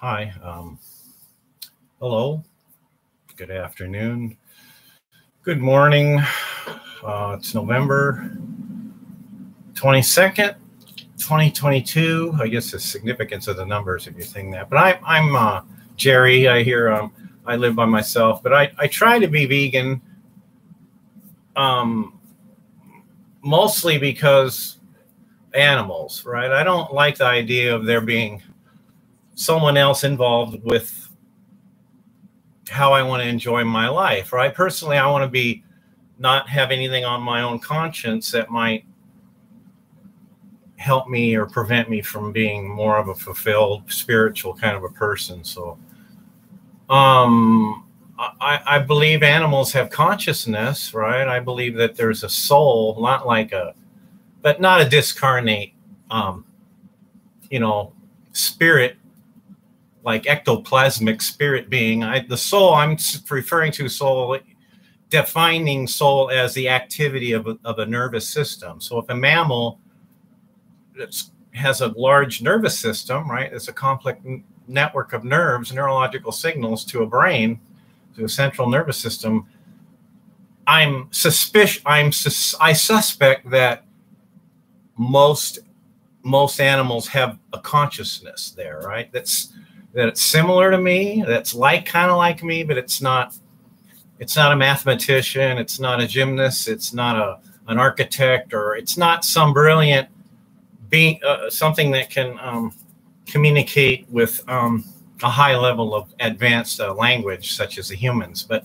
Hi. Um, hello. Good afternoon. Good morning. Uh, it's November 22nd, 2022. I guess the significance of the numbers, if you're thinking that. But I, I'm uh, Jerry. I hear um, I live by myself, but I, I try to be vegan um, mostly because animals, right? I don't like the idea of there being someone else involved with how I want to enjoy my life, right? Personally, I want to be not have anything on my own conscience that might help me or prevent me from being more of a fulfilled spiritual kind of a person. So, um, I, I believe animals have consciousness, right? I believe that there's a soul, not like a, but not a discarnate, um, you know, spirit, like ectoplasmic spirit being. I, the soul I'm referring to soul, defining soul as the activity of a, of a nervous system. So if a mammal has a large nervous system, right? It's a complex network of nerves, neurological signals to a brain to a central nervous system, I'm suspicious. I'm sus- I suspect that most most animals have a consciousness there, right? That's that it's similar to me. That's like kind of like me, but it's not. It's not a mathematician. It's not a gymnast. It's not a an architect, or it's not some brilliant being uh, something that can um, communicate with. Um, a high level of advanced uh, language such as the humans but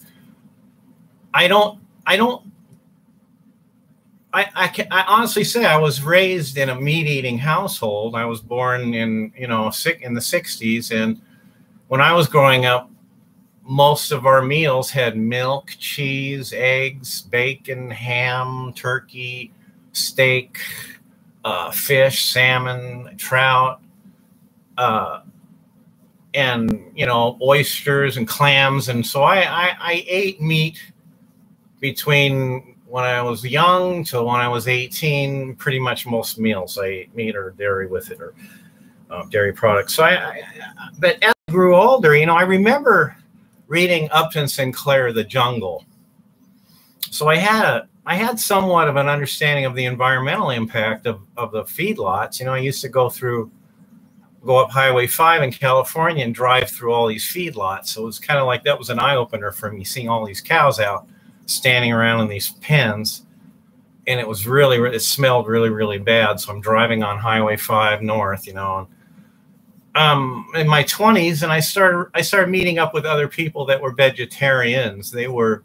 i don't i don't I, I, can, I honestly say I was raised in a meat eating household. I was born in you know in the 60s, and when I was growing up, most of our meals had milk, cheese, eggs, bacon, ham, turkey, steak, uh, fish, salmon, trout. Uh, and you know oysters and clams and so I, I, I ate meat between when I was young to when I was 18 pretty much most meals I ate meat or dairy with it or uh, dairy products. So I, I, but as I grew older you know I remember reading Upton Sinclair The Jungle. So I had a I had somewhat of an understanding of the environmental impact of, of the feedlots. You know I used to go through go up Highway 5 in California and drive through all these feedlots. So it was kind of like that was an eye opener for me seeing all these cows out standing around in these pens. And it was really, it smelled really, really bad. So I'm driving on Highway 5 north, you know, um, in my 20s, and I started, I started meeting up with other people that were vegetarians. They were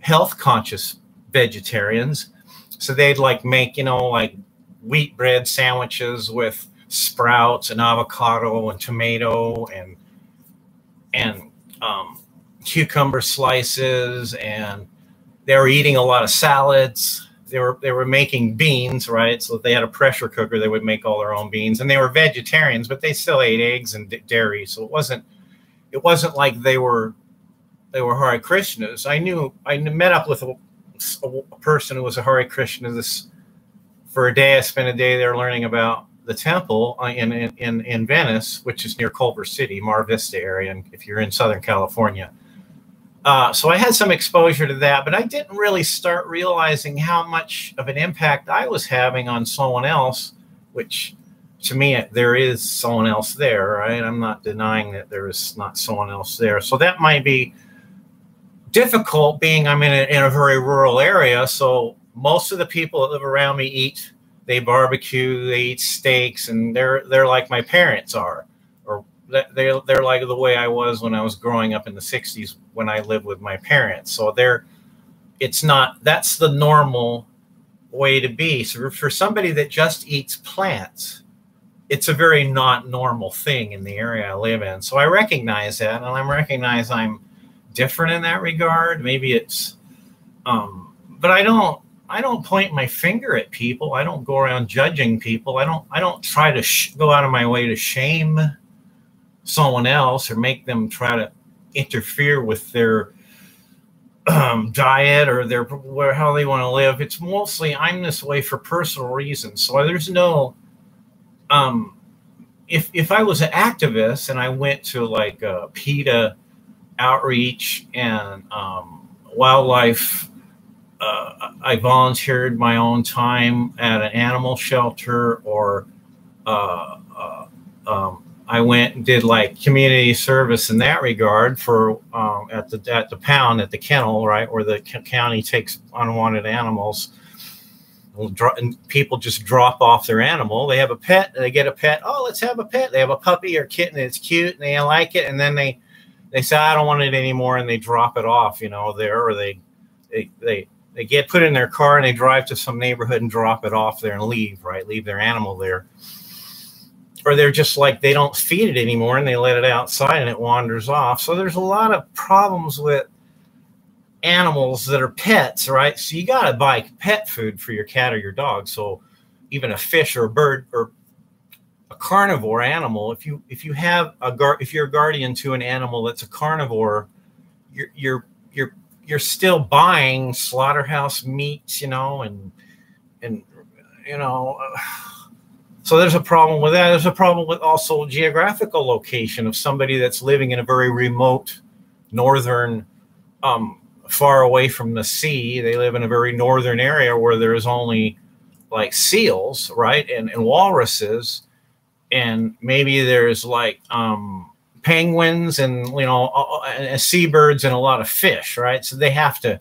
health conscious vegetarians. So they'd like make, you know, like wheat bread sandwiches with sprouts and avocado and tomato and and um, cucumber slices and they were eating a lot of salads they were they were making beans right so they had a pressure cooker they would make all their own beans and they were vegetarians but they still ate eggs and dairy so it wasn't it wasn't like they were they were Hare Krishnas. I knew I met up with a, a person who was a Hare Krishna this for a day. I spent a day there learning about the temple uh, in, in, in Venice, which is near Culver City, Mar Vista area, and if you're in Southern California. Uh, so I had some exposure to that, but I didn't really start realizing how much of an impact I was having on someone else, which to me, there is someone else there, right? I'm not denying that there is not someone else there. So that might be difficult being I'm in a, in a very rural area. So most of the people that live around me eat they barbecue, they eat steaks, and they're they're like my parents are, or they they're like the way I was when I was growing up in the '60s when I live with my parents. So they're it's not that's the normal way to be. So for somebody that just eats plants, it's a very not normal thing in the area I live in. So I recognize that, and I recognize I'm different in that regard. Maybe it's, um, but I don't I don't point my finger at people. I don't go around judging people. I don't I don't try to sh- go out of my way to shame someone else or make them try to interfere with their um, diet or their where how they want to live. It's mostly I'm this way for personal reasons. So there's no um if if I was an activist and I went to like PETA outreach and um, wildlife, uh, I volunteered my own time at an animal shelter or uh, uh, um, I went and did like community service in that regard for um, at the at the pound at the kennel, right, where the county takes unwanted animals. And people just drop off their animal. They have a pet. They get a pet. Oh, let's have a pet. They have a puppy or kitten. It's cute, and they like it. And then they they say, I don't want it anymore, and they drop it off. You know, there or they they they they get put in their car and they drive to some neighborhood and drop it off there and leave. Right, leave their animal there or they're just like they don't feed it anymore and they let it outside and it wanders off. So there's a lot of problems with animals that are pets, right? So you got to buy pet food for your cat or your dog. So even a fish or a bird or a carnivore animal, if you if you have a gar- if you're a guardian to an animal that's a carnivore, you're you're you're you're still buying slaughterhouse meats, you know, and and you know. Uh, so there's a problem with that. There's a problem with also geographical location of somebody that's living in a very remote northern, um, far away from the sea. They live in a very northern area where there's only like seals, right, and, and walruses, and maybe there's like um, penguins and you know uh seabirds and a lot of fish, right? So they have to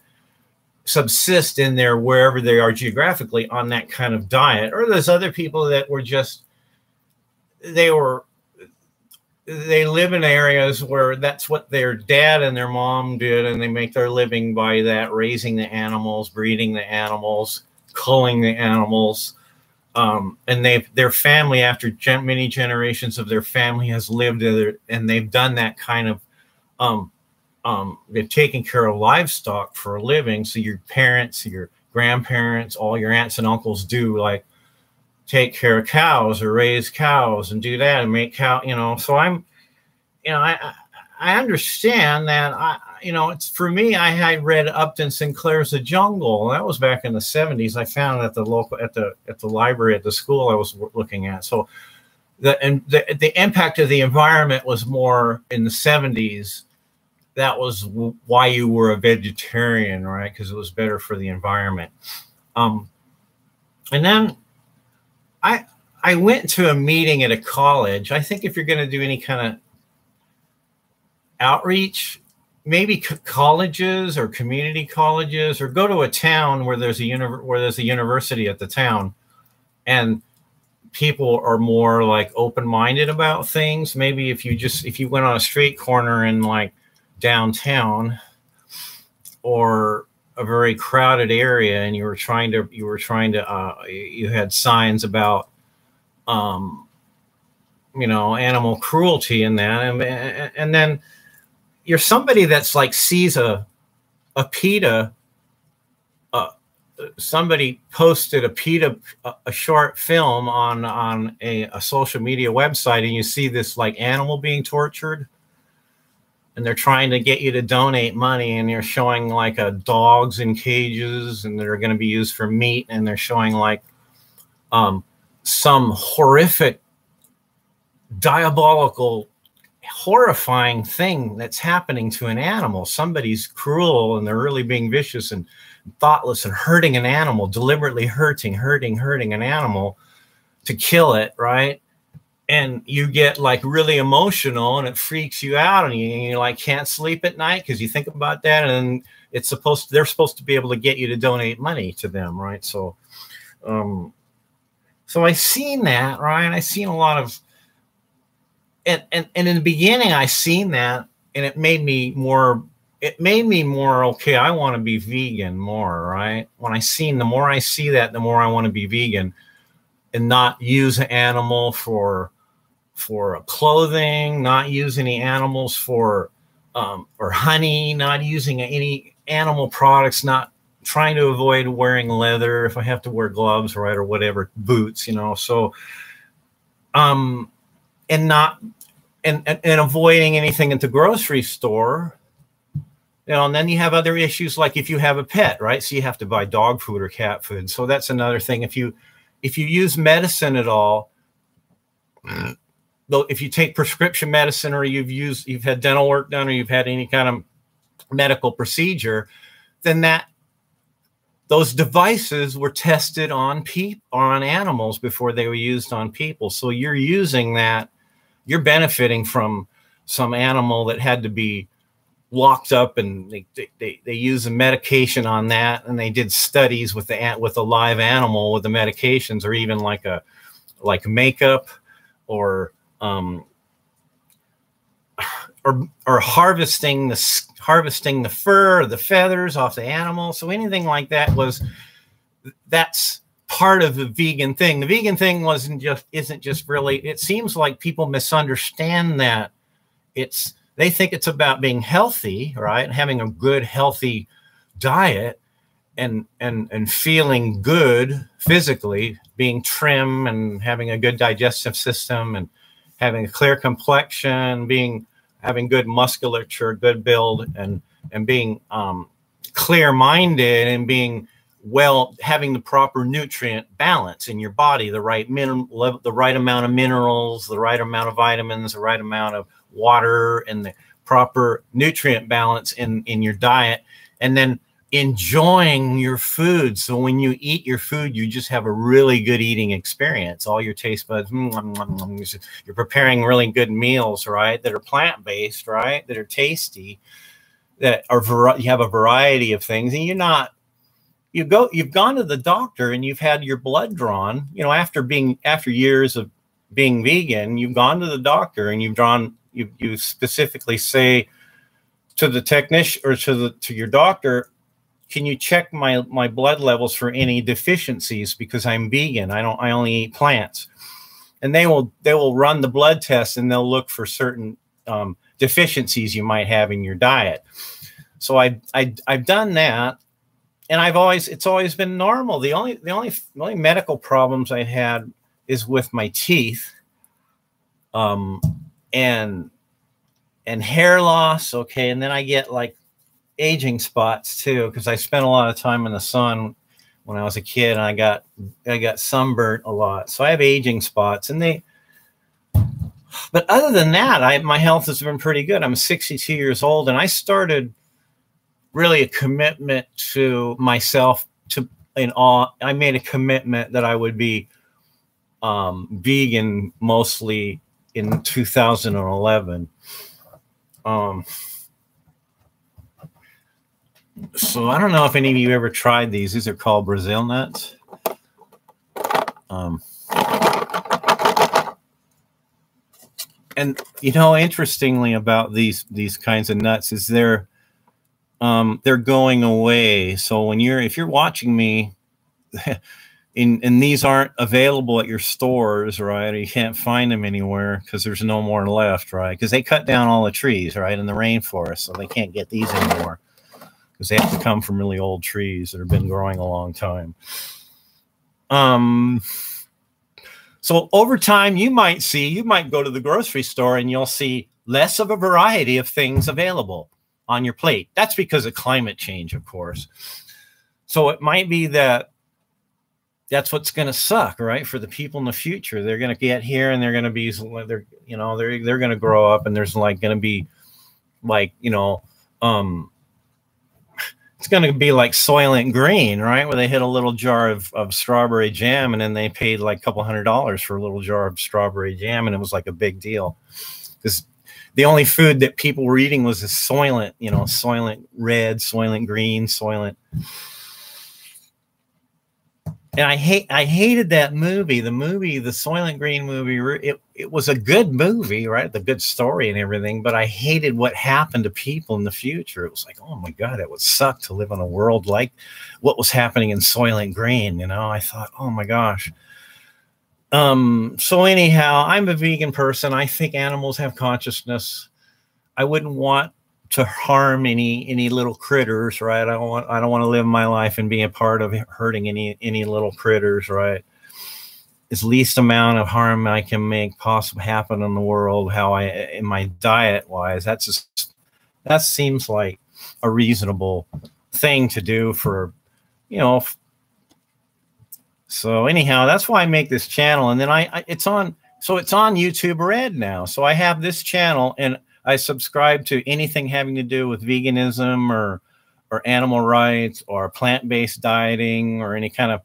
subsist in there wherever they are geographically on that kind of diet. Or there's other people that were just they were they live in areas where that's what their dad and their mom did and they make their living by that raising the animals breeding the animals culling the animals. Um, and they've their family after gen- many generations of their family has lived there and they've done that kind of um, um, they've taken care of livestock for a living. So your parents, your grandparents, all your aunts and uncles do like take care of cows or raise cows and do that and make cow, you know. So I'm, you know, I I understand that I, you know, it's for me. I had read Upton Sinclair's The Jungle. and That was back in the '70s. I found at the local at the at the library at the school I was looking at. So the and the the impact of the environment was more in the '70s that was why you were a vegetarian, right? Because it was better for the environment. Um, and then I I went to a meeting at a college. I think if you're going to do any kind of outreach, maybe colleges or community colleges, or go to a town where there's a where there's a university at the town, and people are more like open-minded about things. Maybe if you just if you went on a street corner and like downtown or a very crowded area and you were trying to you were trying to uh, you had signs about um, you know animal cruelty in that and, and then you're somebody that's like sees a a PETA uh, somebody posted a PETA a, short film on on a, a social media website and you see this like animal being tortured and they're trying to get you to donate money and you're showing like a dogs in cages and they're going to be used for meat and they're showing like um, some horrific diabolical horrifying thing that's happening to an animal. Somebody's cruel and they're really being vicious and thoughtless and hurting an animal deliberately hurting hurting hurting an animal to kill it right and you get like really emotional and it freaks you out and you, you like can't sleep at night because you think about that and it's supposed to, they're supposed to be able to get you to donate money to them right? So um so i seen that right? I seen a lot of and, and and in the beginning i seen that and it made me more it made me more okay i want to be vegan more right? When i seen the more i see that the more i want to be vegan and not use an animal for for clothing, not use any animals for um, or honey, not using any animal products, not trying to avoid wearing leather if I have to wear gloves, right, or whatever, boots, you know. So, um, and not and, and, and avoiding anything at the grocery store. You know, and then you have other issues like if you have a pet, right? So you have to buy dog food or cat food. So that's another thing. If you if you use medicine at all, though if you take prescription medicine or you've used you've had dental work done or you've had any kind of medical procedure, then that those devices were tested on people on animals before they were used on people. So you're using that, you're benefiting from some animal that had to be locked up and they, they, they use a medication on that and they did studies with the with a live animal with the medications or even like a like makeup or um or or harvesting the harvesting the fur or the feathers off the animal so anything like that was that's part of the vegan thing the vegan thing wasn't just isn't just really it seems like people misunderstand that it's they think it's about being healthy, right? Having a good, healthy diet and and and feeling good physically, being trim and having a good digestive system and having a clear complexion, being having good musculature, good build, and and being um, clear-minded and being well, having the proper nutrient balance in your body, the right min- the right amount of minerals, the right amount of vitamins, the right amount of water and the proper nutrient balance in in your diet. And then enjoying your food. So when you eat your food you just have a really good eating experience. All your taste buds mm, mm, mm, you're preparing really good meals right that are plant-based right that are tasty that are you have a variety of things and you're not you go you've gone to the doctor and you've had your blood drawn. You know after being after years of being vegan you've gone to the doctor and you've drawn you you specifically say to the technician or to the to your doctor can you check my my blood levels for any deficiencies? Because i'm vegan. I don't i only eat plants. And they will they will run the blood test and they'll look for certain um, deficiencies you might have in your diet. So I, I i've done that. And i've always it's always been normal. The only the only the only medical problems i had is with my teeth. Um and and hair loss. Okay, and then I get like aging spots too because I spent a lot of time in the sun when I was a kid, and I got I got sunburnt a lot. So I have aging spots, and they. But other than that, I my health has been pretty good. I'm 62 years old, and I started really a commitment to myself to in all. I made a commitment that I would be um, vegan mostly in 2011. Um, so I don't know if any of you ever tried these. These are called Brazil nuts. Um, and you know, interestingly about these these kinds of nuts is they're um, they're going away. So when you're if you're watching me and, and these aren't available at your stores, right? Or you can't find them anywhere because there's no more left, right? Because they cut down all the trees, right, in the rainforest, so they can't get these anymore because they have to come from really old trees that have been growing a long time. Um, so over time, you might see, you might go to the grocery store and you'll see less of a variety of things available on your plate. That's because of climate change, of course. So it might be that that's what's going to suck, right? For the people in the future, they're going to get here and they're going to be, they're, you know, they're, they're going to grow up and there's like going to be like, you know, um, it's going to be like Soylent Green, right? Where they hit a little jar of, of strawberry jam and then they paid like a couple hundred dollars for a little jar of strawberry jam. And it was like a big deal because the only food that people were eating was a Soylent, you know, Soylent red, Soylent green, Soylent and I hate I hated that movie. The movie, the Soylent Green movie, it, it was a good movie, right? The good story and everything, but I hated what happened to people in the future. It was like, oh my god, it would suck to live in a world like what was happening in Soylent Green. You know, I thought, oh my gosh. Um. So anyhow, I'm a vegan person. I think animals have consciousness. I wouldn't want to harm any any little critters, right? I don't want I don't want to live my life and be a part of hurting any any little critters, right? As least amount of harm I can make possible happen in the world, how I in my diet wise, that's just that seems like a reasonable thing to do for you know so anyhow that's why i make this channel and then I, I, it's on so it's on YouTube Red now. So I have this channel and I subscribe to anything having to do with veganism or or animal rights or plant-based dieting or any kind of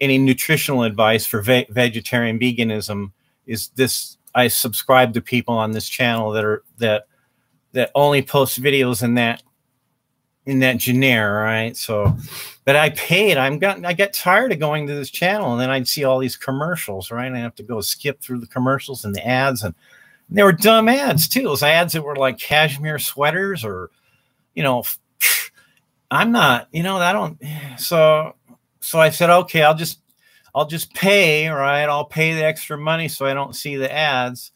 any nutritional advice for ve vegetarian veganism is this I subscribe to people on this channel that are that that only post videos in that in that genre, right? So, but I paid. I'm got. I get tired of going to this channel, and then I'd see all these commercials, right? I have to go skip through the commercials and the ads, and, and they were dumb ads too. Those ads that were like cashmere sweaters, or you know, I'm not. You know, I don't. So, so I said, okay, I'll just, I'll just pay, right? I'll pay the extra money so I don't see the ads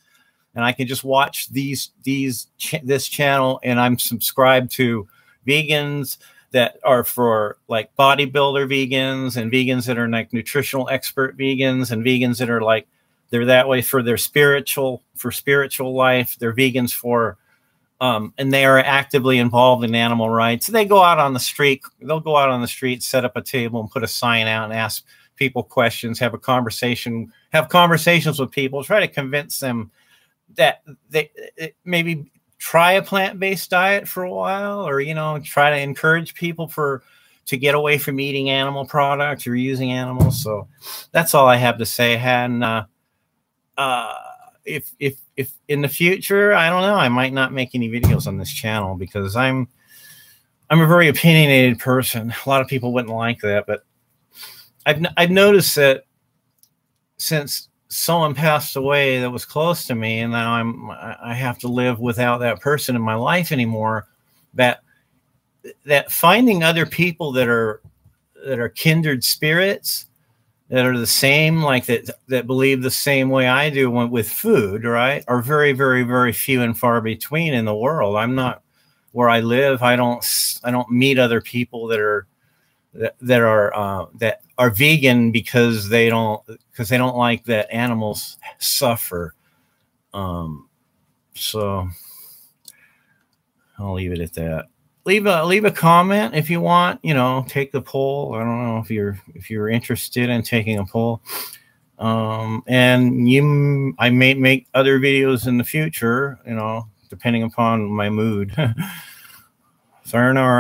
and I can just watch these these ch this channel, and I'm subscribed to vegans that are for like bodybuilder vegans and vegans that are like nutritional expert vegans and vegans that are like they're that way for their spiritual for spiritual life. They're vegans for um, and they are actively involved in animal rights. They go out on the street. They'll go out on the street, set up a table, and put a sign out and ask people questions, have a conversation, have conversations with people, try to convince them that they maybe try a plant-based diet for a while or you know try to encourage people for to get away from eating animal products or using animals so that's all i have to say and uh, uh, if if if in the future i don't know i might not make any videos on this channel because i'm i'm a very opinionated person. A lot of people wouldn't like that but i've i've noticed that since someone passed away that was close to me and now i'm i have to live without that person in my life anymore that that finding other people that are that are kindred spirits that are the same like that that believe the same way i do with food right are very very very few and far between in the world i'm not where i live i don't i don't meet other people that are that, that are uh, that are vegan because they don't because they don't like that animals suffer. Um, so I'll leave it at that. Leave a leave a comment if you want. You know, take the poll. I don't know if you're if you're interested in taking a poll. Um, and you, I may make other videos in the future. You know, depending upon my mood. Sayonara.